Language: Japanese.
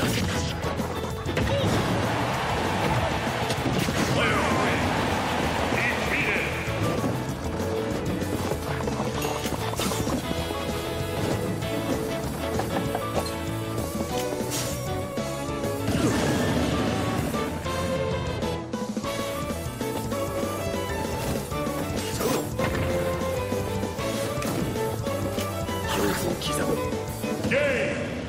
だけ刻む。